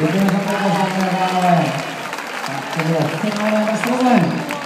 ご協力ありがとうございました。